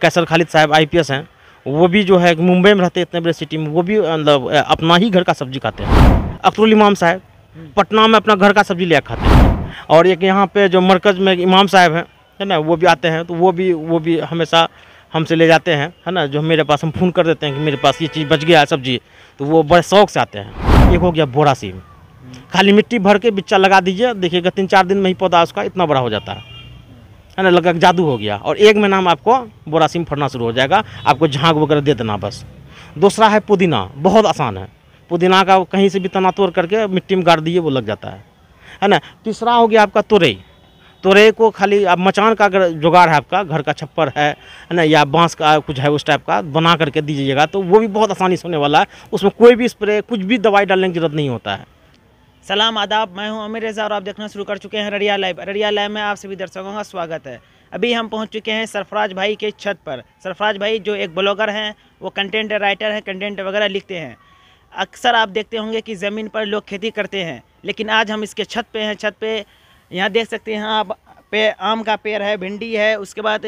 कैसर खालिद साहब आईपीएस हैं, वो भी जो है मुंबई में रहते इतने बड़े सिटी में, वो भी मतलब अपना ही घर का सब्ज़ी खाते हैं। अख्तरुल इमाम साहब पटना में अपना घर का सब्ज़ी ले खाते हैं। और एक यहाँ पे जो मरकज़ में इमाम साहब हैं, है ना, वो भी आते हैं तो वो भी वो भी हमेशा हमसे ले जाते हैं, है ना, जो मेरे पास हम फ़ोन कर देते हैं कि मेरे पास ये चीज़ बच गया है सब्ज़ी तो वो बड़े शौक से आते हैं। एक हो गया बोरा सीम। खाली मिट्टी भर के बिच्चा लगा दीजिए, देखिएगा, तीन चार दिन में ही पौधा उसका इतना बड़ा हो जाता है। है ना, लगभग जादू हो गया। और एक महीना में आपको बोरासिम फड़ना शुरू हो जाएगा। आपको झाग वगैरह दे देना बस। दूसरा है पुदीना। बहुत आसान है। पुदीना का कहीं से भी तना तोड़ करके मिट्टी में गाड़ दिए, वो लग जाता है। है ना? तीसरा हो गया आपका तुरई। तुरई को खाली आप मचान का अगर जुगाड़ है आपका, घर का छप्पर है है ना, या बाँस का कुछ है उस टाइप का, बना करके दीजिएगा तो वो भी बहुत आसानी से होने वाला है। उसमें कोई भी स्प्रे, कुछ भी दवाई डालने की ज़रूरत नहीं होता है। सलाम, आदाब। मैं हूँ अमीर रज़ा और आप देखना शुरू कर चुके हैं रड़िया लाइव। रड़िया लाइव में आप सभी दर्शकों का स्वागत है। अभी हम पहुँच चुके हैं सरफराज भाई के छत पर। सरफराज भाई जो एक ब्लॉगर हैं, वो कंटेंट राइटर हैं, कंटेंट वगैरह लिखते हैं। अक्सर आप देखते होंगे कि ज़मीन पर लोग खेती करते हैं, लेकिन आज हम इसके छत पर हैं। छत पर यहाँ देख सकते हैं आप, पे आम का पेड़ है, भिंडी है, उसके बाद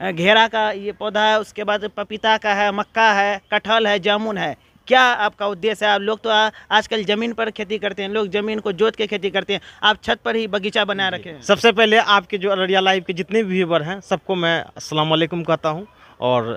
घेरा का ये पौधा है, उसके बाद पपीता का है, मक्का है, कटहल है, जामुन है। क्या आपका उद्देश्य है? आप लोग तो आ- आजकल ज़मीन पर खेती करते हैं लोग ज़मीन को जोत के खेती करते हैं। आप छत पर ही बगीचा बना रखे हैं। सबसे पहले आपके जो अररिया लाइव के जितने भी व्यूवर हैं सबको मैं अस्सलाम वालेकुम कहता हूँ और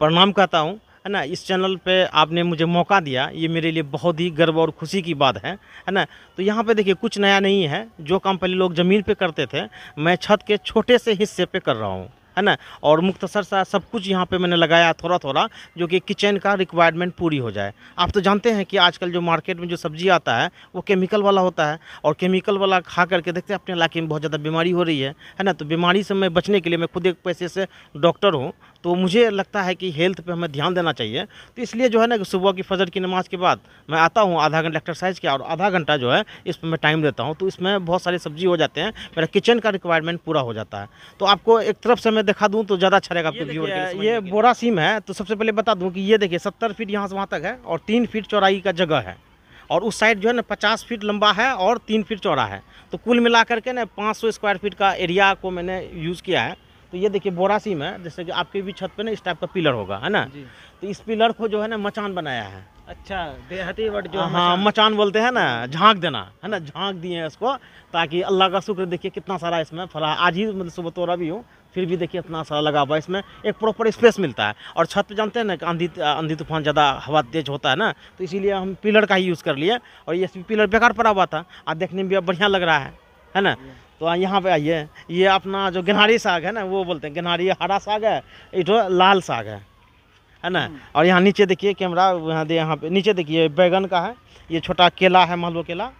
प्रणाम कहता हूँ। है ना इस चैनल पे आपने मुझे मौका दिया ये मेरे लिए बहुत ही गर्व और खुशी की बात है है ना? तो यहाँ पे देखिए कुछ नया नहीं है जो काम पहले लोग ज़मीन पे करते थे मैं छत के छोटे से हिस्से पे कर रहा हूँ। है ना? और मुख्तसर सा सब कुछ यहाँ पे मैंने लगाया थोड़ा थोड़ा जो कि किचन का रिक्वायरमेंट पूरी हो जाए। आप तो जानते हैं कि आजकल जो मार्केट में जो सब्ज़ी आता है, वो केमिकल वाला होता है और केमिकल वाला खा करके देखते हैं, अपने इलाके में बहुत ज़्यादा बीमारी हो रही है है ना? तो बीमारी से मैं बचने के लिए मैं खुद एक पैसे से डॉक्टर हूँ तो मुझे लगता है कि हेल्थ पे हमें ध्यान देना चाहिए। तो इसलिए जो है ना सुबह की फजर की नमाज़ के बाद मैं आता हूँ आधा घंटा एक्सरसाइज किया और आधा घंटा जो है इस पर मैं टाइम देता हूँ। तो इसमें बहुत सारी सब्ज़ी हो जाते हैं मेरा किचन का रिक्वायरमेंट पूरा हो जाता है। तो आपको एक तरफ़ से मैं दिखा दूँ तो ज़्यादा अच्छा रहेगा आपके व्यूअर ये बोरा सीम है तो सबसे पहले बता दूँ कि ये देखिए सत्तर फीट यहाँ से वहाँ तक है और तीन फीट चौड़ाई का जगह है। और उस साइड जो है ना पचास फीट लंबा है और तीन फीट चौड़ा है। तो कुल मिला करके ना पाँच सौ स्क्वायर फीट का एरिया को मैंने यूज़ किया है। तो ये देखिए बोरा सीम है जैसे कि आपके भी छत पे ना इस टाइप का पिलर होगा है ना? तो इस पिलर को जो है ना मचान बनाया है। अच्छा देहाती वर्ड जो हाँ मचान। बोलते हैं ना झाँक देना है ना? झाँक दिए हैं इसको ताकि अल्लाह का शुक्र देखिए कितना सारा इसमें फला आज ही मतलब सुबह तोड़ा भी हूँ फिर भी देखिए इतना सारा लगा हुआ है इसमें एक प्रॉपर स्पेस मिलता है। और छत पे जानते हैं ना कि आंधी आंधी तूफ़ान ज़्यादा हवा तेज होता है ना तो इसीलिए हम पिलर का ही यूज़ कर लिए और ये पिलर बेकार पड़ा हुआ था आज देखने में भी अब बढ़िया लग रहा है है ना? तो यहाँ पे आइए। ये अपना जो गेनहारी साग है ना वो बोलते हैं गेनहारी हरा साग है ये तो लाल साग है है ना? और यहाँ नीचे देखिए कैमरा यहाँ दे यहाँ पे नीचे देखिए बैगन का है ये छोटा केला है मालवो केला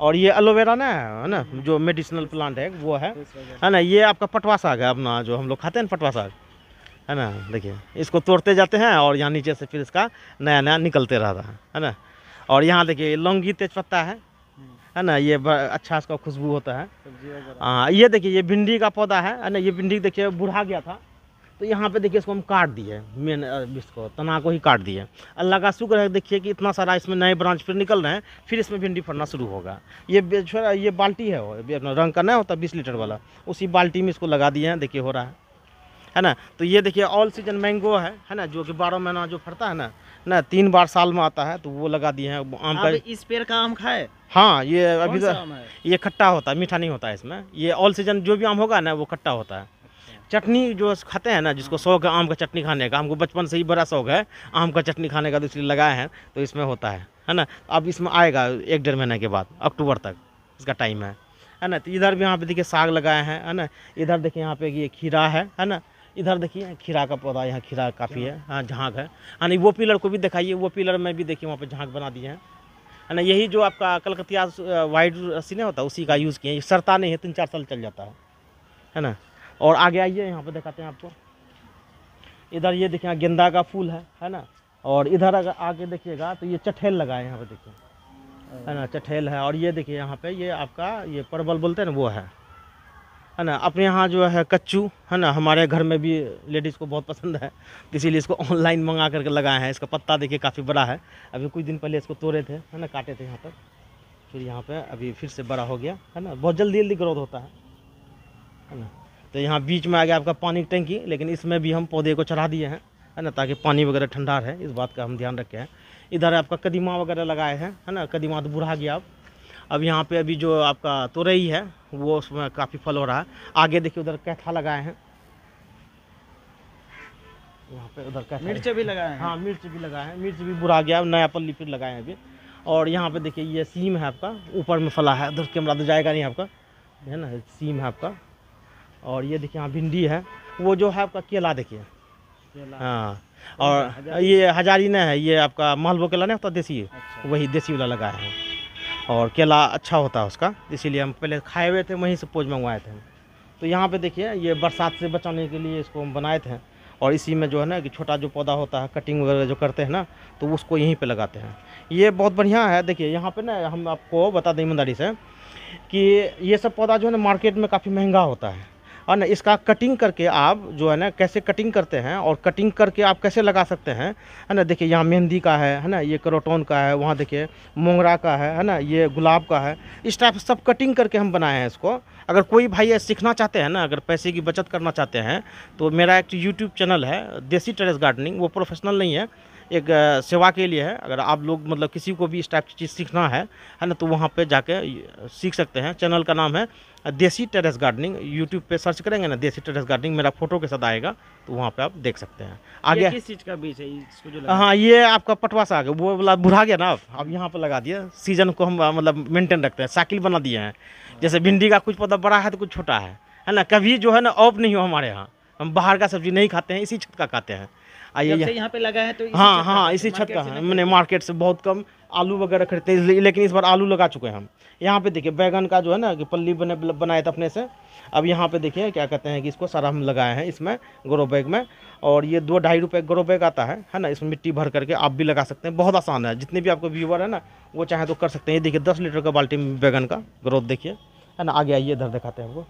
और ये एलोवेरा ना है ना जो मेडिसिनल प्लांट है वो है है ना? ये आपका पटवा साग है अपना जो हम लोग खाते हैं ना पटवा साग है ना? देखिए इसको तोड़ते जाते हैं और यहाँ नीचे से फिर इसका नया नया निकलते रहता है है ना? और यहाँ देखिए लौंगी तेजपत्ता है है ना ये अच्छा इसका खुशबू होता है। हाँ ये देखिए ये भिंडी का पौधा है है ना ये भिंडी देखिए बूढ़ा गया था। तो यहाँ पे देखिए इसको हम काट दिए मेन इसको तना को ही काट दिए। अल्लाह का शुक्र है देखिए कि इतना सारा इसमें नए ब्रांच फिर निकल रहे हैं फिर इसमें भिंडी फड़ना शुरू होगा। ये छोरा ये बाल्टी है वो रंग का नहीं होता बीस लीटर वाला उसी बाल्टी में इसको लगा दिए हैं देखिए हो रहा है। है ना तो ये देखिए ऑल सीज़न मैंगो है है ना जो कि बारह महीना जो फरता है ना ना तीन बार साल में आता है तो वो लगा दिए हैं आम का इस पेड़ का आम खाए? हाँ ये अभी तो है? ये खट्टा होता है मीठा नहीं होता है इसमें। ये ऑल सीज़न जो भी आम होगा ना वो खट्टा होता है। चटनी जो खाते हैं ना जिसको शौक है आम का चटनी खाने का हमको बचपन से ही बड़ा शौक है आम का चटनी खाने का तो इसलिए लगाए हैं तो इसमें होता है है ना? अब इसमें आएगा एक डेढ़ महीने के बाद अक्टूबर तक इसका टाइम है। है ना? तो इधर भी यहाँ पे देखिए साग लगाए हैं है ना? इधर देखिए यहाँ पे ये खीरा है है ना? इधर देखिए खीरा का पौधा यहाँ खीरा काफ़ी है। हाँ झाँक है। हाँ नहीं वो पिलर को भी दिखाइए वो पिलर में भी देखिए वहाँ पर झाँक बना दिए हैं। है ना यही जो आपका कलकतिया वाइड रस्सी नहीं होता उसी का यूज़ किए ये सरता नहीं है तीन चार साल चल जाता है। है ना? और आगे आइए यहाँ पर दिखाते हैं आपको। इधर ये देखिए गेंदा का फूल है है ना? और इधर अगर आगे देखिएगा तो ये चठेल लगा है यहाँ पर देखिए। है ना? चठेल है। और ये देखिए यहाँ पे ये आपका ये परवल बोलते हैं ना वो है। है ना, अपने यहाँ जो है कच्चू, है ना, हमारे घर में भी लेडीज़ को बहुत पसंद है तो इसीलिए इसको ऑनलाइन मंगा करके लगाए हैं। इसका पत्ता देखिए काफ़ी बड़ा है। अभी कुछ दिन पहले इसको तोड़े थे, है ना, काटे थे यहाँ पर। फिर यहाँ पे अभी फिर से बड़ा हो गया, है ना, बहुत जल्दी जल्दी ग्रोथ होता है है ना। तो यहाँ बीच में आ गया आपका पानी की टंकी, लेकिन इसमें भी हम पौधे को चढ़ा दिए हैं, है ना, ताकि पानी वगैरह ठंडा रहे, इस बात का हम ध्यान रखे हैं। इधर आपका कदीमा वगैरह लगाए हैं, है ना, कदीमा तो बूढ़ा गया अब। अब यहाँ पे अभी जो आपका तुरई है वो उसमें काफ़ी फल हो रहा है। आगे देखिए उधर कैथा लगाए हैं। यहाँ पे उधर कैथा मिर्च भी लगाए हैं। हाँ मिर्च भी लगाए हैं। मिर्च भी बुरा गया नया पल्ली फिर लगाए हैं अभी। और यहाँ पे देखिए ये सीम है आपका ऊपर में फला है। उधर कैमरा तो जाएगा नहीं आपका। है ना सीम है आपका। और ये देखिए यहाँ भिंडी है। वो जो है आपका केला देखिए। हाँ और ये हजारी नहीं है ये आपका मालवो केला नहीं होता देसी। अच्छा। वही देसी वाला लगाए हैं। और केला अच्छा होता है उसका, इसीलिए हम पहले खाए हुए थे, वहीं से पोज मंगवाए थे तो यहाँ पे देखिए, ये बरसात से बचाने के लिए इसको हम बनाए थे। और इसी में जो है ना कि छोटा जो पौधा होता है कटिंग वगैरह जो करते हैं ना तो उसको यहीं पे लगाते हैं। ये बहुत बढ़िया है, देखिए, यहाँ पे ना हम आपको बता दें ईमानदारी से कि ये सब पौधा जो है ना मार्केट में काफ़ी महँगा होता है। और ना इसका कटिंग करके आप जो है ना, कैसे कटिंग करते हैं और कटिंग करके आप कैसे लगा सकते हैं? है ना, देखिए यहाँ मेहंदी का है है ना, ये करोटोन का है, वहाँ देखिए मोंगरा का है है ना, ये गुलाब का है। इस टाइप सब कटिंग करके हम बनाए हैं इसको। अगर कोई भाई सीखना चाहते हैं ना, अगर पैसे की बचत करना चाहते हैं तो मेरा एक यूट्यूब चैनल है, देसी टेरेस गार्डनिंग वो प्रोफेशनल नहीं है। एक सेवा के लिए है। अगर आप लोग मतलब किसी को भी इस टाइप की चीज़ सीखना है है ना तो वहाँ पे जाके सीख सकते हैं। चैनल का नाम है देसी टेरेस गार्डनिंग यूट्यूब पे सर्च करेंगे ना देसी टेरेस गार्डनिंग मेरा फ़ोटो के साथ आएगा तो वहाँ पे आप देख सकते हैं। आगे किस चीज़ का बीज है? इसको जो लगा हाँ ये आपका पटवा सा आ गया वो बोला बुढ़ा गया ना अब। अब यहाँ पर लगा दिया। सीज़न को हम मतलब मेंटेन रखते हैं। साइकिल बना दिए हैं। जैसे भिंडी का कुछ पौधा बड़ा है तो कुछ छोटा है। है ना कभी जो है ना ऑफ़ नहीं हो हमारे यहाँ। हम बाहर का सब्ज़ी नहीं खाते हैं इसी छत का खाते हैं। आइए यहाँ- पे लगा है तो हाँ हाँ इसी छत का है मैंने मार्केट से बहुत कम आलू वगैरह खरीदते हैं लेकिन इस बार आलू लगा चुके हैं हम। यहाँ पे देखिए बैगन का जो है ना कि पल्ली बने बनाए थे अपने से। अब यहाँ पे देखिए क्या कहते हैं कि इसको सारा हम लगाए हैं इसमें ग्रो बैग में। और ये दो ढाई रुपये ग्रो बैग आता है है ना इसमें मिट्टी भर करके आप भी लगा सकते हैं। बहुत आसान है जितने भी आपको व्यूवर है ना वो चाहे तो कर सकते हैं। ये देखिए दस लीटर का बाल्टी बैगन का ग्रोथ देखिए। है ना आगे आइए इधर दिखाते हैं आपको।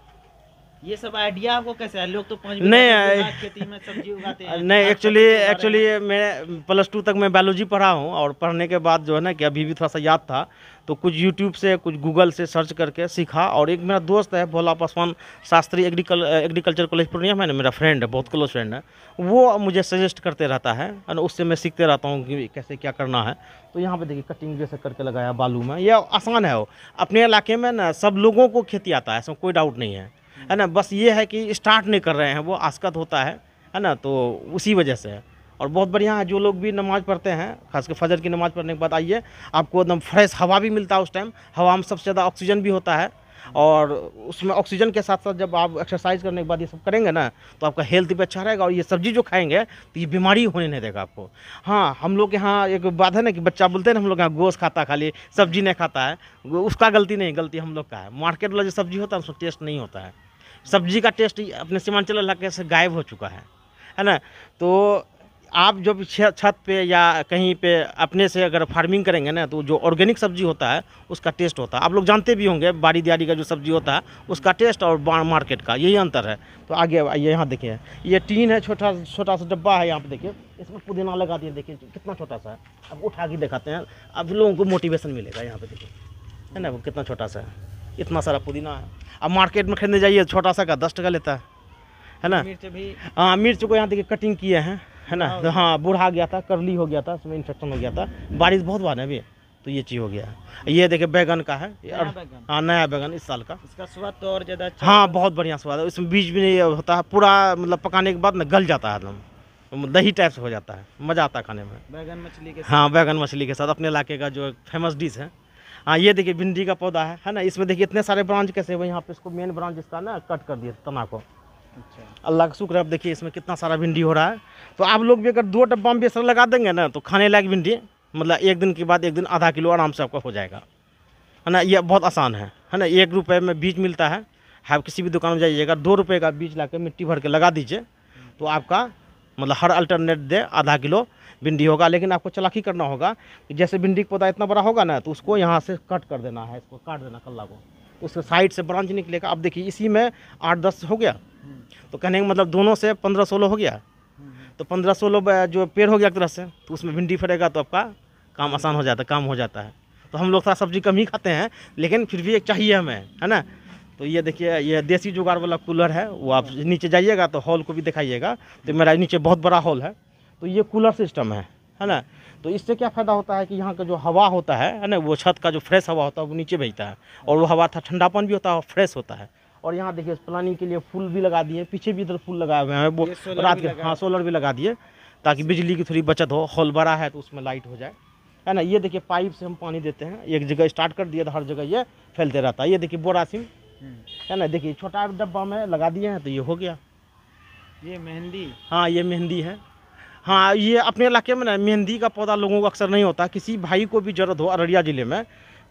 ये सब आइडिया आपको कैसे है लोग तो पाँच नहीं, खेती में सब्ज़ी उगाते हैं नहीं एक्चुअली एक्चुअली मैं प्लस टू तक मैं बायोलॉजी पढ़ा हूँ और पढ़ने के बाद जो है ना कि अभी भी थोड़ा सा याद था तो कुछ यूट्यूब से कुछ गूगल से सर्च करके सीखा और एक मेरा दोस्त है Bhola Paswan Shastri agriculture agriculture college Purnia में ना मेरा फ्रेंड है बहुत क्लोज फ्रेंड है। वो मुझे सजेस्ट करते रहता है और उससे मैं सीखते रहता हूँ कि कैसे क्या करना है। तो यहाँ पे देखिए कटिंग जैसे करके लगाया बालू में यह आसान है वो। अपने इलाके में ना सब लोगों को खेती आता है इसमें कोई डाउट नहीं है। है ना? बस ये है कि स्टार्ट नहीं कर रहे हैं, वो आस्कत होता है है ना? तो उसी वजह से और बहुत बढ़िया है, जो लोग भी नमाज़ पढ़ते हैं खास कर फजर की नमाज़ पढ़ने के बाद आइए, आपको एकदम फ्रेश हवा भी मिलता है उस टाइम हवा में सबसे ज़्यादा ऑक्सीजन भी होता है, और उसमें ऑक्सीजन के साथ साथ जब आप एक्सरसाइज करने के बाद ये सब करेंगे ना तो आपका हेल्थ भी अच्छा रहेगा, और ये सब्ज़ी जो खाएँगे तो ये बीमारी होने नहीं देगा आपको। हाँ हम लोग के यहाँ एक बात है ना कि बच्चा बोलते हैं ना, हम लोग यहाँ गोश्त खाता खाली सब्ज़ी नहीं खाता है, उसका गलती नहीं, गलती हम लोग का है। मार्केट वाला जो सब्ज़ी होता है उसमें टेस्ट नहीं होता है। सब्ज़ी का टेस्ट अपने सीमांचल इलाके से गायब हो चुका है है ना? तो आप जब छत पे या कहीं पे अपने से अगर फ़ार्मिंग करेंगे ना तो जो ऑर्गेनिक सब्ज़ी होता है, उसका टेस्ट होता है। आप लोग जानते भी होंगे, बाड़ी दियाड़ी का जो सब्ज़ी होता है, उसका टेस्ट और मार्केट का, यही अंतर है। तो आगे आइए, यहाँ देखिए। ये टीन है, छोटा छोटा सा डब्बा है यहाँ पे, देखिए। इसमें पुदीना लगा दिए, देखिए, कितना छोटा सा है। अब उठा के दिखाते हैं। अब लोगों को मोटिवेशन मिलेगा यहाँ पर देखिए। है ना, वो कितना छोटा सा है। इतना सारा पुदीना है। अब मार्केट में खरीदने जाइए छोटा सा का दस टका लेता है। है ना? मिर्च भी हाँ मिर्च को यहाँ देखिए कटिंग किए हैं है ना? तो हाँ बूढ़ा गया था करली हो गया था उसमें इन्फेक्शन हो गया था। बारिश बहुत बार है अभी तो ये चीज़ हो गया है। ये देखिए बैगन का है नया बैगन। हाँ नया बैगन इस साल का। इसका स्वाद तो और ज़्यादा अच्छा हाँ बहुत बढ़िया स्वाद है। इसमें बीज भी नहीं होता है पूरा मतलब पकाने के बाद ना गल जाता है एकदम। दही टाइप से हो जाता है मज़ा आता है खाने में। बैगन मछली के हाँ बैगन मछली के साथ अपने इलाके का जो फ़ेमस डिश है हाँ ये देखिए भिंडी का पौधा है है ना? इसमें देखिए इतने सारे ब्रांच कैसे हुए यहाँ पे इसको मेन ब्रांच इसका ना कट कर दिए तना को। अच्छा। अल्लाह का शुक्र है अब देखिए इसमें कितना सारा भिंडी हो रहा है। तो आप लोग भी अगर दो डब्बा में बेसन लगा देंगे ना तो खाने लायक भिंडी मतलब एक दिन के बाद एक दिन आधा किलो आराम से आपका हो जाएगा। है ना? ये बहुत आसान है है ना? एक रुपये में बीज मिलता है। आप किसी भी दुकान में जाइएगा दो रुपये का बीज ला मिट्टी भर के लगा दीजिए तो आपका मतलब हर अल्टरनेट दे आधा किलो भिंडी होगा, लेकिन आपको चलाकी करना होगा। कि जैसे भिंडी का पौधा इतना बड़ा होगा ना तो उसको यहाँ से कट कर देना है, इसको काट देना कल्ला को। उसके साइड से ब्रांच निकलेगा। अब देखिए, इसी में आठ दस हो गया। तो कहने का मतलब दोनों से पंद्रह सोलह हो गया। तो पंद्रह सोलह जो पेड़ हो गया एक तरह से तो उसमें भिंडी फटेगा तो आपका काम आसान हो जाता है काम हो जाता है। तो हम लोग थोड़ा सब्ज़ी कम ही खाते हैं, लेकिन फिर भी एक चाहिए हमें, है ना? तो ये देखिए ये देसी जुगाड़ वाला कूलर है वो आप नीचे जाइएगा तो हॉल को भी दिखाइएगा। तो मेरा नीचे बहुत बड़ा हॉल है तो ये कूलर सिस्टम है है ना? तो इससे क्या फ़ायदा होता है कि यहाँ का जो हवा होता है है ना वो छत का जो फ्रेश हवा होता है वो नीचे भेजता है और वो हवा था ठंडापन भी होता है और फ्रेश होता है। और यहाँ देखिए प्लानिंग के लिए फूल भी लगा दिए पीछे भी इधर फूल लगाए हुए हैं वो रात के हाँ सोलर भी लगा दिए ताकि बिजली की थोड़ी बचत हो हॉल बड़ा है तो उसमें लाइट हो जाए है ना? ये देखिए पाइप से हम पानी देते हैं एक जगह स्टार्ट कर दिया तो हर जगह ये फैलते रहता है। ये देखिए बोरासिम। है ना? देखिए छोटा डब्बा में लगा दिए हैं तो ये हो गया। ये मेहंदी? हाँ ये मेहंदी है। हाँ ये अपने इलाके में ना मेहंदी का पौधा लोगों को अक्सर नहीं होता। किसी भाई को भी ज़रूरत हो अररिया ज़िले में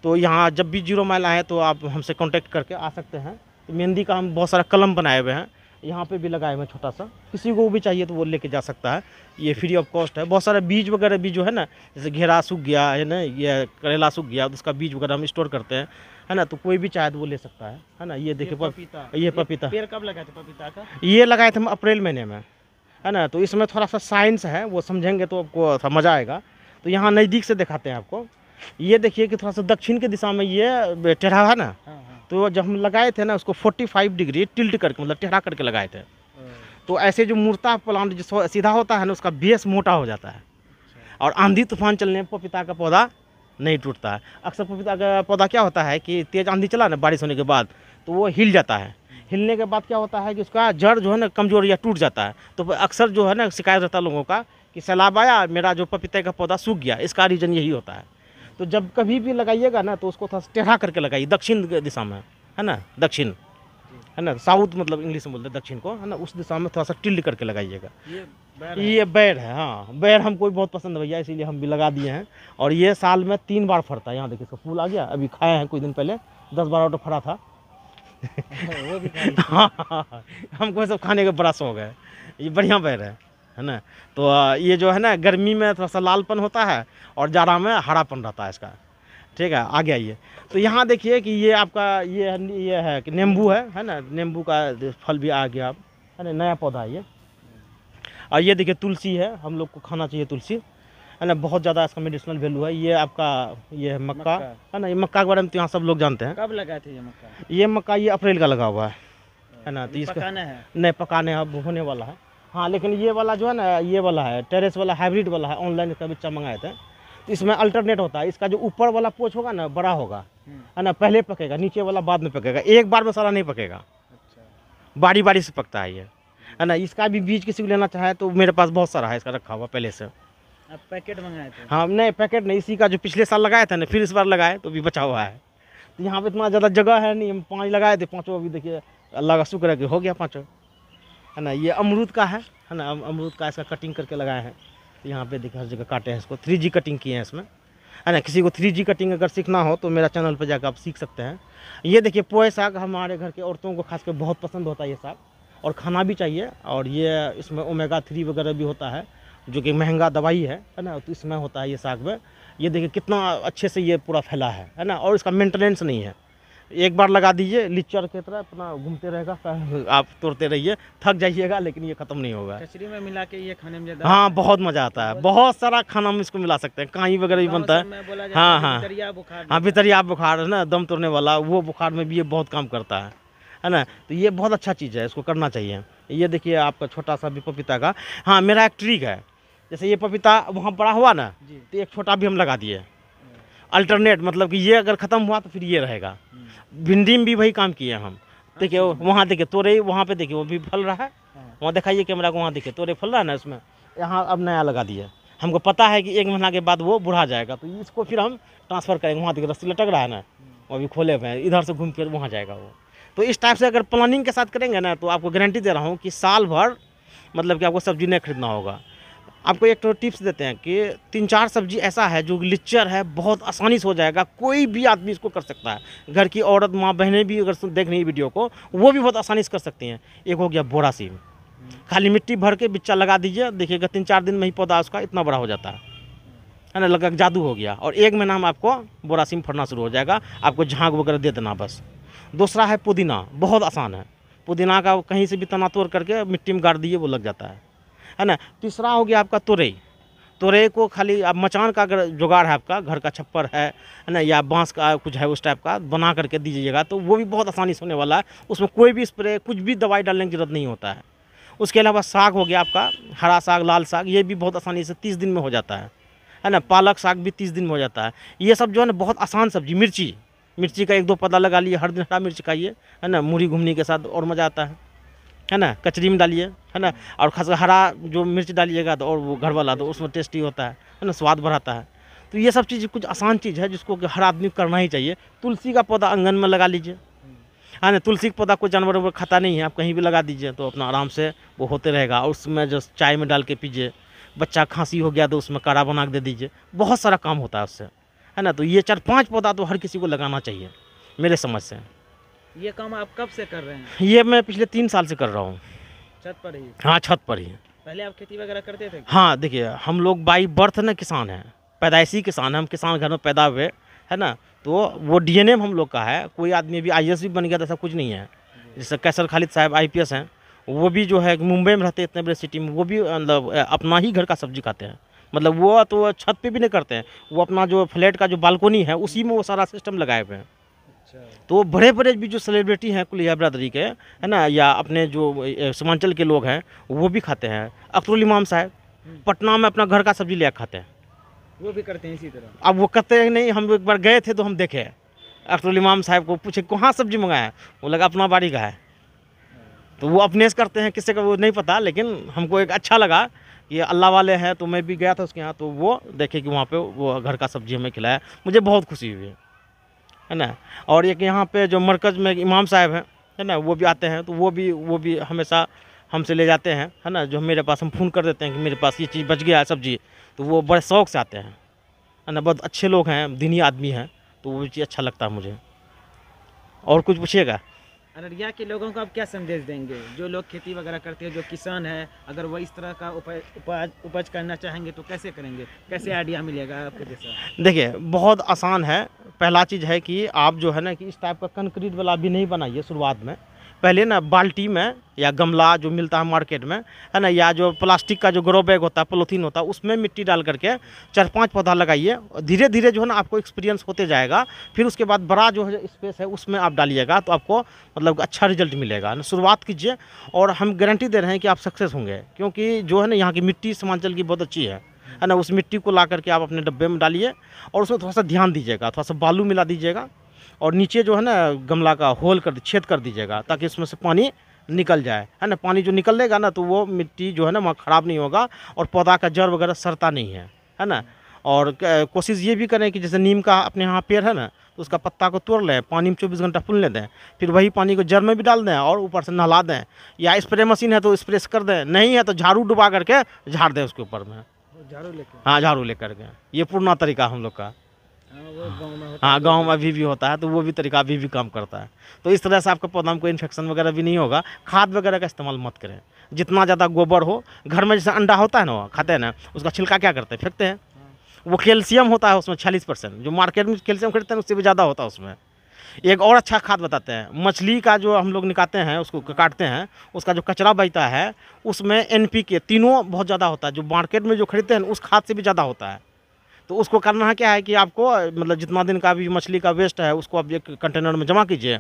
तो यहाँ जब भी ज़ीरो माइल आए तो आप हमसे कांटेक्ट करके आ सकते हैं। तो मेहंदी का हम बहुत सारा कलम बनाए हुए हैं। यहाँ पे भी लगाए हुए हैं छोटा सा। किसी को भी चाहिए तो वो लेके जा सकता है। ये फ्री ऑफ़ कॉस्ट है। बहुत सारे बीज वगैरह भी जो है ना जैसे घेरा सूख गया है ना? ये करेला सूख गया तो उसका बीज वगैरह हम स्टोर करते हैं। है ना? तो कोई भी चाहे तो वो ले सकता है है ना? ये देखिए पपीता। ये पपीता। पेड़ कब लगा था पपीता का? ये लगाए थे हम अप्रैल महीने में है ना? तो इसमें थोड़ा सा साइंस है वो समझेंगे तो आपको मज़ा आएगा। तो यहाँ नज़दीक से दिखाते हैं आपको। ये देखिए कि थोड़ा सा दक्षिण के दिशा में ये टेढ़ा है ना? हाँ हाँ। तो जब हम लगाए थे ना उसको 45 डिग्री टिल्ट करके मतलब टेढ़ा करके लगाए थे। तो ऐसे जो मुड़ता प्लांट जो सीधा होता है ना उसका बेस मोटा हो जाता है। और आंधी तूफ़ान चलने पर पपीता का पौधा नहीं टूटता है। अक्सर पपीता का पौधा क्या होता है कि तेज़ आंधी चला ना बारिश होने के बाद तो वो हिल जाता है। हिलने के बाद क्या होता है कि उसका जड़ जो है ना कमज़ोर या टूट जाता है। तो अक्सर जो है ना शिकायत रहता है लोगों का कि सैलाब आया, मेरा जो पपीते का पौधा सूख गया, इसका रीज़न यही होता है। तो जब कभी भी लगाइएगा ना तो उसको थोड़ा टेढ़ा करके लगाइए, दक्षिण दिशा में, है ना? दक्षिण। है ना साउथ मतलब इंग्लिश में बोलते हैं दक्षिण को है ना उस दिशा में थोड़ा सा टिल्ड करके लगाइएगा। ये बैर है। ये बैर है हाँ बैर हमको भी बहुत पसंद है भैया इसीलिए हम भी लगा दिए हैं। और ये साल में तीन बार फरता है यहाँ देखिए इसका फूल आ गया अभी खाए हैं कुछ दिन पहले दस बारह ऑटो फरा था। वो भी हाँ हमको ये सब खाने का बड़ा शौक है ये बढ़िया बैर है है ना। तो ये जो है ना गर्मी में थोड़ा सा लालपन होता है और जाड़ा में हरापन रहता है इसका। ठीक है आगे आइए। तो यहाँ देखिए कि ये आपका ये है ये है कि नींबू है है ना? नींबू का फल भी आ गया अब है ना? नया पौधा है ये। और ये देखिए तुलसी है हम लोग को खाना चाहिए तुलसी। है ना? बहुत ज़्यादा इसका मेडिसिनल वैल्यू है। ये आपका ये है मक्का। है ना? ये मक्का के बारे में तो यहाँ सब लोग जानते हैं। कब लगाए थे ये मक्का? ये मक्का ये अप्रैल का लगा हुआ है। है ना? तो इसका नहीं पकाने अब होने वाला है। हाँ लेकिन ये वाला जो है ना ये वाला है टेरेस वाला हाइब्रिड वाला है। ऑनलाइन इसका बच्चा मंगाए थे। तो इसमें अल्टरनेट होता है। इसका जो ऊपर वाला पोच होगा ना बड़ा होगा। हम्म, है ना पहले पकेगा नीचे वाला बाद में पकेगा। एक बार में सारा नहीं पकेगा। अच्छा। बारी बारी से पकता है ये। है ना इसका भी बीज किसी को लेना चाहे तो मेरे पास बहुत सारा है इसका रखा हुआ पहले से। अब पैकेट मंगाए थे? हाँ नहीं पैकेट नहीं इसी का जो पिछले साल लगाया था ना फिर इस बार लगाए तो भी बचा हुआ है। तो यहाँ पे इतना ज़्यादा जगह है नहीं हम पाँच लगाए थे पाँचों अभी देखिए अल्लाह का शुक्र है कि हो गया पाँचों। है ना ये अमरूद का है है ना अमरूद का इसका कटिंग करके लगाए हैं। तो यहाँ पे देखिए हर जगह काटे हैं इसको। थ्री जी कटिंग किए हैं इसमें। है ना, किसी को थ्री जी कटिंग अगर सीखना हो तो मेरा चैनल पर जाकर आप सीख सकते हैं। ये देखिए पोए साग हमारे घर के औरतों को खासकर बहुत पसंद होता है ये साग। और खाना भी चाहिए, और ये इसमें ओमेगा थ्री वगैरह भी होता है, जो कि महँगा दवाई है है ना तो इसमें होता है ये साग में। ये देखिए, कितना अच्छे से ये पूरा फैला है है ना, और इसका मेंटेनेंस नहीं है। एक बार लगा दीजिए लिचर की तरह अपना घूमते रहेगा आप तोड़ते रहिए थक जाइएगा लेकिन ये ख़त्म नहीं होगा। कचरी में मिला के ये खाने में ज़्यादा हाँ बहुत मज़ा आता है। बहुत सारा खाना हम इसको मिला सकते हैं। काई वगैरह भी बनता है। हाँ, है हाँ। कि दरिया बुखार हाँ है। ना दम तोड़ने वाला वो बुखार में भी ये बहुत काम करता है है ना? तो ये बहुत अच्छा चीज़ है इसको करना चाहिए। ये देखिए आपका छोटा सा भी पपीता का। हाँ मेरा एक ट्रिक है। जैसे ये पपीता वहाँ बड़ा हुआ ना तो एक छोटा भी हम लगा दिए। अल्टरनेट मतलब कि ये अगर ख़त्म हुआ तो फिर ये रहेगा। भिंडी में भी वही काम किए हम। देखिए वहाँ देखिए तोरे वहाँ पे देखिए वो भी फल रहा है। हाँ। वहाँ दिखाइए कैमरा को वहाँ देखिए तोरे फल रहा है ना इसमें? यहाँ अब नया लगा दिया। हमको पता है कि एक महीना के बाद वो बुढ़ा जाएगा तो इसको फिर हम ट्रांसफ़र करेंगे। वहाँ देखिए रस्सी लटक रहा है ना वो अभी खोले हुए हैं। इधर से घूम कर वहाँ जाएगा वो। तो इस टाइप से अगर प्लानिंग के साथ करेंगे ना तो आपको गारंटी दे रहा हूँ कि साल भर मतलब कि आपको सब्ज़ी नहीं खरीदना होगा। आपको एक तो टिप्स देते हैं कि तीन चार सब्ज़ी ऐसा है जो लिच्चर है, बहुत आसानी से हो जाएगा, कोई भी आदमी इसको कर सकता है। घर की औरत, माँ बहनें भी अगर देख रही वीडियो को, वो भी बहुत आसानी से कर सकती हैं। एक हो गया बोरा सीम। खाली मिट्टी भर के बिच्चा लगा दीजिए, देखिएगा तीन चार दिन में ही पौधा उसका इतना बड़ा हो जाता है। है ना, लगभग जादू हो गया। और एक महीना में आपको बोरा सीम फड़ना शुरू हो जाएगा, आपको झाग वगैरह दे देना बस। दूसरा है पुदीना, बहुत आसान है। पुदीना का कहीं से भी तना तोड़ करके मिट्टी में गाड़ दिए वो लग जाता है। है ना? तीसरा हो गया आपका तुरई। तुरई को खाली आप मचान का अगर जुगाड़ है आपका, घर का छप्पर है है ना? या बाँस का कुछ है उस टाइप का, बना करके दीजिएगा तो वो भी बहुत आसानी से होने वाला है। उसमें कोई भी स्प्रे, कुछ भी दवाई डालने की ज़रूरत नहीं होता है। उसके अलावा साग हो गया आपका, हरा साग, लाल साग, ये भी बहुत आसानी से तीस दिन में हो जाता है। है ना? पालक साग भी तीस दिन में हो जाता है। ये सब जो है ना, बहुत आसान सब्ज़ी, मिर्ची। मिर्ची का एक दो पौधा लगा लिए, हर दिन हरा मिर्च खाइए, है ना? मूढ़ी घूमने के साथ और मज़ा आता है। है ना, कचरी में डालिए, है ना, और खास हरा जो मिर्च डालिएगा तो और वो घर वाला तो उसमें टेस्टी होता है है ना, स्वाद बढ़ाता है। तो ये सब चीज़ कुछ आसान चीज़ है जिसको कि हर आदमी करना ही चाहिए। तुलसी का पौधा आँगन में लगा लीजिए। है ना, तुलसी का पौधा कोई जानवर वानवर खाता नहीं है, आप कहीं भी लगा दीजिए तो अपना आराम से वो होते रहेगा और उसमें जो चाय में डाल के पीजिए। बच्चा खांसी हो गया तो उसमें काढ़ा बना के दे दीजिए। बहुत सारा काम होता है उससे, है ना तो ये चार पाँच पौधा तो हर किसी को लगाना चाहिए, मेरे समझ से। ये काम आप कब से कर रहे हैं? ये मैं पिछले तीन साल से कर रहा हूँ। छत पर ही? हाँ छत पर ही। पहले आप खेती वगैरह करते थे? हाँ देखिए हम लोग बाई बर्थ ना किसान हैं। पैदाइशी किसान हैं हम किसान घर में पैदा हुए है ना? तो वो डीएनए हम लोग का है। कोई आदमी अभी आई भी बन गया तो ऐसा कुछ नहीं है। जैसे कैसर खालिद साहब आईपीएस हैं वो भी जो है मुंबई में रहते हैं इतने बड़े सिटी में वो भी मतलब अपना ही घर का सब्ज़ी खाते हैं। मतलब वो तो छत पे भी नहीं करते हैं। वो अपना जो फ्लैट का जो बालकोनी है उसी में वो सारा सिस्टम लगाए हुए हैं। तो बड़े बड़े भी जो सेलिब्रिटी हैं कुलिया बरादरी के है ना या अपने जो सीमांचल के लोग हैं वो भी खाते हैं। अख्तरुल इमाम साहब पटना में अपना घर का सब्ज़ी ले खाते हैं। वो भी करते हैं इसी तरह। अब वो कहते हैं नहीं हम एक बार गए थे तो हम देखे। अख्तरुल इमाम साहब को पूछे कहाँ सब्ज़ी मंगाया? वो लगा अपना बाड़ी का है। तो वो अपने से करते हैं किसी का वो नहीं पता लेकिन हमको एक अच्छा लगा कि अल्लाह वाले हैं तो मैं भी गया था उसके यहाँ तो वो देखे कि वहाँ पे वो घर का सब्ज़ी हमें खिलाया। मुझे बहुत खुशी हुई। है ना? और एक यहाँ पे जो मरकज़ में इमाम साहब हैं, है ना, वो भी आते हैं तो वो भी वो भी हमेशा हमसे ले जाते हैं, है ना? जो मेरे पास हम फ़ोन कर देते हैं कि मेरे पास ये चीज़ बच गया है सब्ज़ी तो वो बड़े शौक से आते हैं, है ना? बहुत अच्छे लोग हैं, दीनी आदमी हैं तो वो चीज़ अच्छा लगता है मुझे। और कुछ पूछिएगा? अररिया के लोगों को आप क्या संदेश देंगे? जो लोग खेती वगैरह करते हैं, जो किसान है, अगर वो इस तरह का उपज उपज करना चाहेंगे तो कैसे करेंगे? कैसे आइडिया मिलेगा आपको जैसा? देखिए, बहुत आसान है। पहला चीज़ है कि आप जो है ना कि इस टाइप का कंक्रीट वाला भी नहीं बनाइए शुरुआत में। पहले ना बाल्टी में या गमला जो मिलता है मार्केट में, है ना, या जो प्लास्टिक का जो ग्रो बैग होता है पोलोथीन होता है, उसमें मिट्टी डाल करके चार पाँच पौधा लगाइए। धीरे धीरे जो है ना आपको एक्सपीरियंस होते जाएगा। फिर उसके बाद बड़ा जो है स्पेस है, उसमें आप डालिएगा तो आपको मतलब अच्छा रिज़ल्ट मिलेगा। ना, शुरुआत कीजिए और हम गारंटी दे रहे हैं कि आप सक्सेस होंगे। क्योंकि जो है ना यहाँ की मिट्टी सीमांचल की बहुत अच्छी है। है ना, उस मिट्टी को ला करके आप अपने डब्बे में डालिए और उसमें थोड़ा सा ध्यान दीजिएगा, थोड़ा सा बालू मिला दीजिएगा। और नीचे जो है ना गमला का होल कर छेद कर दीजिएगा ताकि उसमें से पानी निकल जाए। है ना पानी जो निकल निकलेगा ना तो वो मिट्टी जो है ना वहाँ ख़राब नहीं होगा और पौधा का जड़ वगैरह सड़ता नहीं है है ना? और कोशिश ये भी करें कि जैसे नीम का अपने यहाँ पेड़ है ना तो उसका पत्ता को तोड़ लें पानी में चौबीस घंटा फूलने दें फिर वही पानी को जड़ में भी डाल दें और ऊपर से नहला दें या स्प्रे मशीन है तो स्प्रे कर दें नहीं है तो झाड़ू डुबा करके झाड़ दें उसके ऊपर में। झाड़ू लेके? हाँ झाड़ू लेकर के। ये पुराना तरीका हम लोग का। हाँ गाँव में हाँ में अभी भी होता है तो वो भी तरीका अभी भी काम करता है। तो इस तरह से आपका पौधा में कोई इन्फेक्शन वगैरह भी नहीं होगा। खाद वगैरह का इस्तेमाल मत करें। जितना ज़्यादा गोबर हो घर में जैसे अंडा होता है ना खाते हैं ना उसका छिलका क्या करते हैं? फेंकते हैं। वो कैल्शियम होता है उसमें छियालीस परसेंट। जो मार्केट में कैल्शियम खरीदते हैं उससे भी ज़्यादा होता है उसमें। एक और अच्छा खाद बताते हैं। मछली का जो हम लोग निकालते हैं उसको काटते हैं उसका जो कचरा बचता है उसमें एन के तीनों बहुत ज़्यादा होता है। जो मार्केट में जो खरीदते हैं उस खाद से भी ज़्यादा होता है। तो उसको करना है क्या है कि आपको मतलब जितना दिन का भी मछली का वेस्ट है उसको आप एक कंटेनर में जमा कीजिए।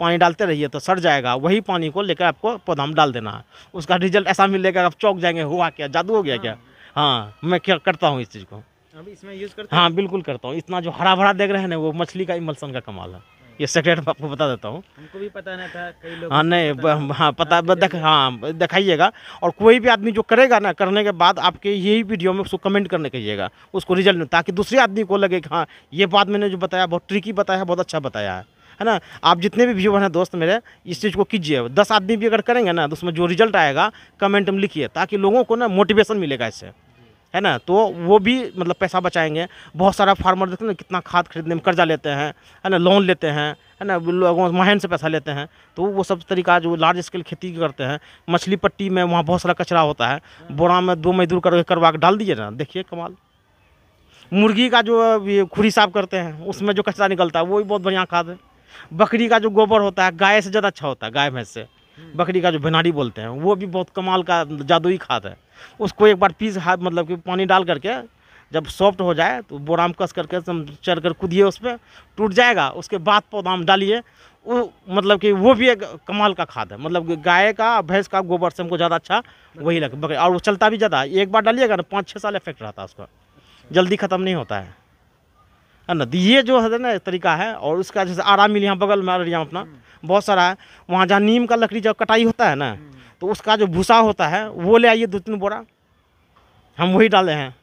पानी डालते रहिए तो सड़ जाएगा। वही पानी को लेकर आपको पौधा में डाल देना है। उसका रिज़ल्ट ऐसा मिलेगा आप चौक जाएँगे हुआ क्या जादू हो गया क्या? हाँ। मैं क्या करता हूँ इस चीज़ को? अभी इसमें यूज़ करता हाँ बिल्कुल करता हूँ। इतना जो हरा भरा देख रहे हैं ना वो मछली का इमल्सन का कमाल है। ये सेक्रेट आपको बता देता हूँ। हमको भी पता नहीं था कई लोग हाँ नहीं हाँ पता देख हाँ दिखाइएगा। और कोई भी आदमी जो करेगा ना करने के बाद आपके यही वीडियो में उसको कमेंट करने कहिएगा उसको रिज़ल्ट में ताकि दूसरे आदमी को लगे कि हाँ ये बात मैंने जो बताया बहुत ट्रिकी बताया है बहुत अच्छा बताया है। है ना? आप जितने भी व्यूवर हैं दोस्त मेरे इस चीज़ को कीजिए। दस आदमी भी अगर करेंगे ना तो उसमें जो रिज़ल्ट आएगा कमेंट में लिखिए ताकि लोगों को ना मोटिवेशन मिलेगा इससे। है ना? तो वो भी मतलब पैसा बचाएँगे। बहुत सारा फार्मर देखते हैं ना, कितना खाद खरीदने में कर्जा लेते हैं, है ना? लोन लेते हैं, है ना? लोगों महन से पैसा लेते हैं। तो वो सब तरीका जो लार्ज स्केल खेती करते हैं, मछली पट्टी में वहाँ बहुत सारा कचरा होता है। बोरा में दो मजदूर कर करवा के डाल दीजिए ना। देखिए कमाल। मुर्गी का जो खुरी साफ़ करते हैं, उसमें जो कचरा निकलता है, वो भी बहुत बढ़िया खाद है। बकरी का जो गोबर होता है, गाय से ज़्यादा अच्छा होता है, गाय भैंस से। बकरी का जो भेनाड़ी बोलते हैं, वो भी बहुत कमाल का जादुई खाद है। उसको एक बार पीस हाथ मतलब कि पानी डाल करके जब सॉफ्ट हो जाए तो बोराम कस करके चढ़ कर कूदिए उस पर टूट जाएगा। उसके बाद पौधा में डालिए। वो मतलब कि वो भी एक कमाल का खाद है। मतलब गाय का, भैंस का, गोबर से हमको ज़्यादा अच्छा वही लगे और वो चलता भी ज़्यादा। एक बार डालिएगा ना पाँच छः साल इफ़ेक्ट रहता है उसका। जल्दी ख़त्म नहीं होता है। है ना? तो ये जो है ना तरीका है और उसका जैसे आराम मिल यहाँ बगल में अररिया अपना बहुत सारा है। वहाँ जहाँ नीम का लकड़ी जब कटाई होता है ना तो उसका जो भूसा होता है वो ले आइए दो तीन बोरा। हम वही डाले हैं।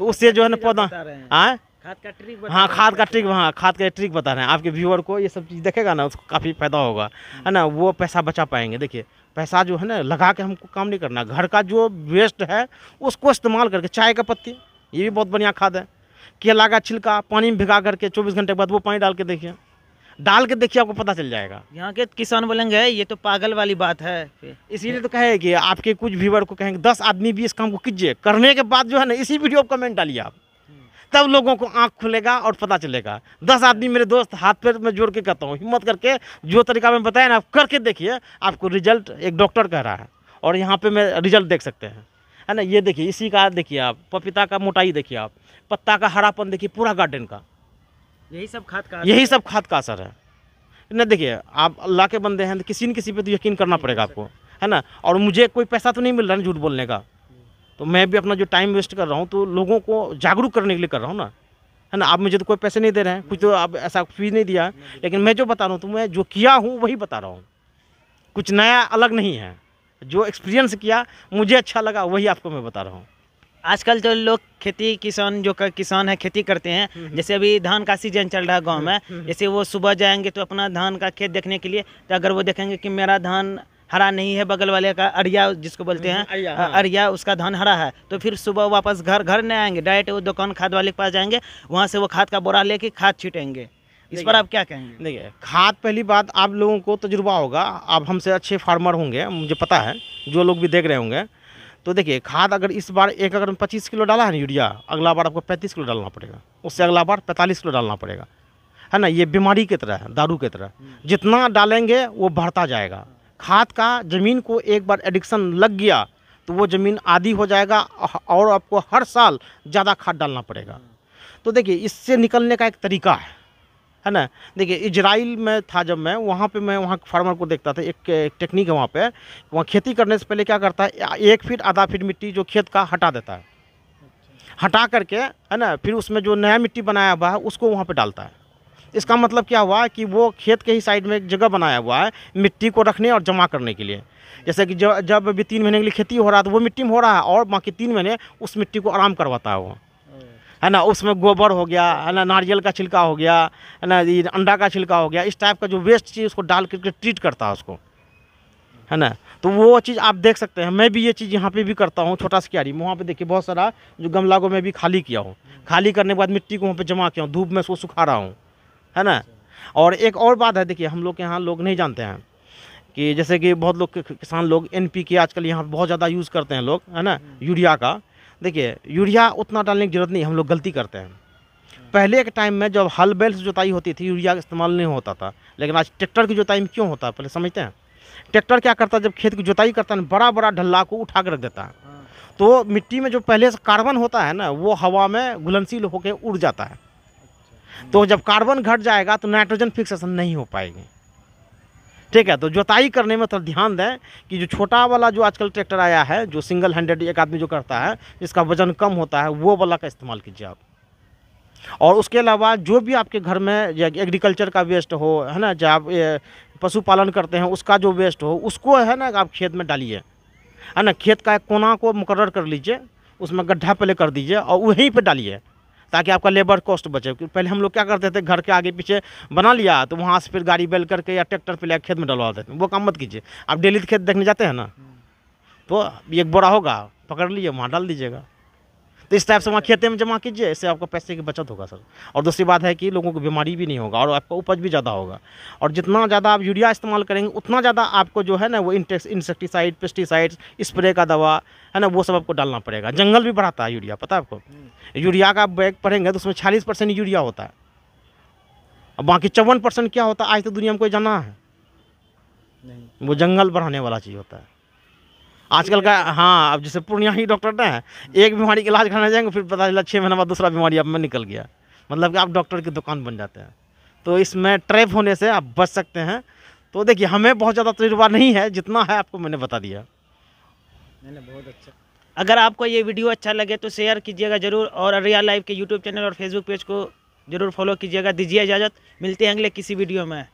तो उससे जो है ना पौधा हैं। हाँ? खाद का ट्रिक हाँ खाद का ट्रिक हाँ खाद का ट्रिक बता रहे हैं। आपके व्यूअर को ये सब चीज़ देखेगा ना उसको काफ़ी फ़ायदा होगा। है ना? वो पैसा बचा पाएँगे। देखिए पैसा जो है ना लगा के हमको काम नहीं करना। घर का जो वेस्ट है उसको इस्तेमाल करके चाय का पत्ती ये भी बहुत बढ़िया खाद है। केला का छिलका पानी में भिगा करके चौबीस घंटे के बाद वो पानी डाल के देखिए। डाल के देखिए आपको पता चल जाएगा। यहाँ के किसान बोलेंगे ये तो पागल वाली बात है। इसीलिए तो कहे कि आपके कुछ व्यूवर को कहेंगे दस आदमी भी इस काम को कीजिए। करने के बाद जो है ना इसी वीडियो पर कमेंट डालिए आप। तब लोगों को आँख खुलेगा और पता चलेगा। दस आदमी मेरे दोस्त हाथ पैर में जोड़ के कहता हूँ हिम्मत करके जो तरीका मैं बताया ना आप करके देखिए आपको रिज़ल्ट एक डॉक्टर कह रहा है। और यहाँ पे मैं रिज़ल्ट देख सकते हैं। है ना ये देखिए इसी का देखिए आप पपीता का मोटाई देखिए आप। पत्ता का हरापन देखिए पूरा गार्डन का। यही सब खाद का यही सब खाद का असर है। न देखिए आप अल्लाह के बंदे हैं तो किसी न किसी पे तो यकीन करना पड़ेगा आपको है ना? और मुझे कोई पैसा तो नहीं मिल रहा झूठ बोलने का। तो मैं भी अपना जो टाइम वेस्ट कर रहा हूँ तो लोगों को जागरूक करने के लिए कर रहा हूँ ना है ना? आप मुझे तो कोई पैसे नहीं दे रहे हैं कुछ तो आप ऐसा फ़ीस नहीं दिया लेकिन मैं जो बता रहा हूँ तो मैं जो किया हूँ वही बता रहा हूँ। कुछ नया अलग नहीं है। जो एक्सपीरियंस किया मुझे अच्छा लगा वही आपको मैं बता रहा हूँ। आजकल जो लोग खेती किसान जो का किसान है खेती करते हैं। जैसे अभी धान का सीज़न चल रहा है गाँव में। जैसे वो सुबह जाएँगे तो अपना धान का खेत देखने के लिए तो अगर वो देखेंगे कि मेरा धान हरा नहीं है बगल वाले का अरिया जिसको बोलते हैं अरिया, अ, अरिया उसका धान हरा है तो फिर सुबह वापस घर घर नहीं आएँगे। डायरेक्ट वो दुकान खाद वाले के पास जाएँगे वहाँ से वो खाद का बोरा लेके खाद छीटेंगे। इस पर आप क्या कहेंगे? देखिए खाद पहली बात आप लोगों को तजुर्बा होगा। आप हमसे अच्छे फार्मर होंगे मुझे पता है जो लोग भी देख रहे होंगे। तो देखिए, खाद अगर इस बार एक अगर पच्चीस किलो डाला है ना यूरिया, अगला बार आपको पैंतीस किलो डालना पड़ेगा। उससे अगला बार पैंतालीस किलो डालना पड़ेगा। है ना? ये बीमारी की तरह है, दारू की तरह। जितना डालेंगे, वो बढ़ता जाएगा। खाद का ज़मीन को एक बार एडिक्शन लग गया तो वो ज़मीन आदि हो जाएगा और आपको हर साल ज़्यादा खाद डालना पड़ेगा। तो देखिए, इससे निकलने का एक तरीका है। है ना? देखिए इजराइल में था जब मैं वहाँ पे मैं वहाँ फार्मर को देखता था एक, एक टेक्निक है वहाँ पे। वहाँ खेती करने से पहले क्या करता है एक फीट आधा फीट मिट्टी जो खेत का हटा देता है। हटा करके है ना फिर उसमें जो नया मिट्टी बनाया हुआ है उसको वहाँ पे डालता है। इसका मतलब क्या हुआ कि वो खेत के ही साइड में एक जगह बनाया हुआ है मिट्टी को रखने और जमा करने के लिए। जैसे कि जब जब अभी तीन महीने के लिए खेती हो रहा है तो वो मिट्टी में हो रहा है और बाकी तीन महीने उस मिट्टी को आराम करवाता है वो। है ना, उसमें गोबर हो गया, है ना, नारियल का छिलका हो गया, है ना, ये अंडा का छिलका हो गया, इस टाइप का जो वेस्ट चीज़ उसको डाल करके ट्रीट करता है उसको, है ना। तो वो चीज़ आप देख सकते हैं, मैं भी ये चीज़ यहाँ पे भी करता हूँ, छोटा सा क्यारी वहाँ पे देखिए बहुत सारा जो गमला को मैं भी खाली किया हूँ। खाली करने के बाद मिट्टी को वहाँ पे जमा किया हूँ, धूप में उसको सुखा रहा हूँ, है ना। और एक और बात है, देखिए, हम लोग के यहाँ लोग नहीं जानते हैं कि जैसे कि बहुत लोग, किसान लोग एन पी के आजकल यहाँ बहुत ज़्यादा यूज़ करते हैं लोग, है ना, यूरिया का। देखिए यूरिया उतना डालने की ज़रूरत नहीं हम लोग गलती करते हैं। पहले के टाइम में जब हल बैल से जुताई होती थी यूरिया का इस्तेमाल नहीं होता था। लेकिन आज ट्रैक्टर की जुताई में क्यों होता है पहले समझते हैं? ट्रैक्टर क्या करता है जब खेत की जुताई करता है बड़ा बड़ा ढल्ला को उठा कर रख देता है। तो मिट्टी में जो पहले से कार्बन होता है ना वो हवा में घुलनशील होकर उड़ जाता है। तो जब कार्बन घट जाएगा तो नाइट्रोजन फिक्सेशन नहीं हो पाएगी। ठीक है तो जोताई करने में थोड़ा ध्यान दें कि जो छोटा वाला जो आजकल ट्रैक्टर आया है, जो सिंगल हैंडेड एक आदमी जो करता है, जिसका वज़न कम होता है, वो वाला का इस्तेमाल कीजिए आप। और उसके अलावा जो भी आपके घर में एग्रीकल्चर का वेस्ट हो, है ना, जब आप ये पशुपालन करते हैं, उसका जो वेस्ट हो, उसको, है ना, आप खेत में डालिए। है ना, खेत का एक कोना को मुकर्र कर लीजिए, उसमें गड्ढा पहले कर दीजिए और वहीं पर डालिए। ताकि आपका लेबर कॉस्ट बचे। क्योंकि पहले हम लोग क्या करते थे घर के आगे पीछे बना लिया तो वहाँ से फिर गाड़ी बैल करके या ट्रैक्टर पे लेकर खेत में डलवा देते वो काम मत कीजिए। आप डेली खेत देखने जाते हैं ना? तो एक बोरा होगा पकड़ लीजिए वहाँ डाल दीजिएगा। तो इस टाइप से वहाँ खेते में जमा कीजिए इससे आपको पैसे की बचत होगा सर। और दूसरी बात है कि लोगों को बीमारी भी नहीं होगा और आपका उपज भी ज़्यादा होगा। और जितना ज़्यादा आप यूरिया इस्तेमाल करेंगे उतना ज़्यादा आपको जो है ना वो इंसेक्टिसाइड पेस्टिसाइड्स स्प्रे का दवा है ना वो सब आपको डालना पड़ेगा। जंगल भी बढ़ाता है यूरिया पता है आपको? यूरिया का बैग पढ़ेंगे तो उसमें छियालीस परसेंट यूरिया होता है। और बाकी चौवन परसेंट क्या होता है? आज तो दुनिया में कोई जाना है। वो जंगल बढ़ाने वाला चीज़ होता है। आजकल का हाँ अब जैसे पूर्णिया ही डॉक्टर ना है एक बीमारी का इलाज कराने जाएँगे फिर पता चला छः महीने बाद दूसरा बीमारी आप में निकल गया। मतलब कि आप डॉक्टर की दुकान बन जाते हैं। तो इसमें ट्रैप होने से आप बच सकते हैं। तो देखिए हमें बहुत ज़्यादा तजुर्बा नहीं है जितना है आपको मैंने बता दिया। नहीं नहीं बहुत अच्छा अगर आपको ये वीडियो अच्छा लगे तो शेयर कीजिएगा ज़रूर और अरिया लाइव के यूट्यूब चैनल और फेसबुक पेज को ज़रूर फॉलो कीजिएगा। दीजिए इजाज़त। मिलते हैं अगले किसी वीडियो में।